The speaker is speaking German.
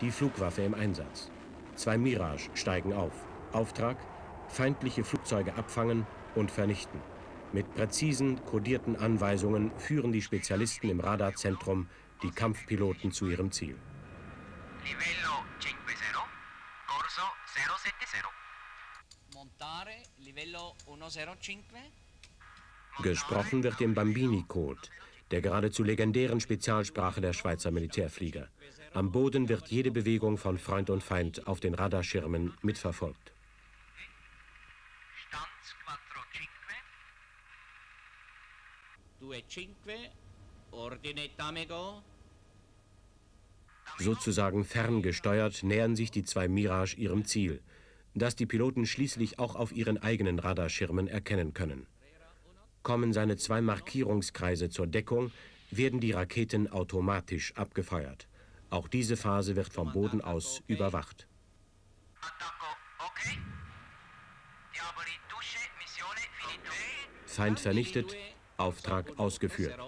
Die Flugwaffe im Einsatz. Zwei Mirage steigen auf. Auftrag: feindliche Flugzeuge abfangen und vernichten. Mit präzisen, kodierten Anweisungen führen die Spezialisten im Radarzentrum die Kampfpiloten zu ihrem Ziel. Livello 50, Corso 070. Montare, livello 105. Gesprochen wird im Bambini-Code, der geradezu legendären Spezialsprache der Schweizer Militärflieger. Am Boden wird jede Bewegung von Freund und Feind auf den Radarschirmen mitverfolgt. Sozusagen ferngesteuert nähern sich die zwei Mirage ihrem Ziel, das die Piloten schließlich auch auf ihren eigenen Radarschirmen erkennen können. Kommen seine zwei Markierungskreise zur Deckung, werden die Raketen automatisch abgefeuert. Auch diese Phase wird vom Boden aus überwacht. Feind vernichtet, Auftrag ausgeführt.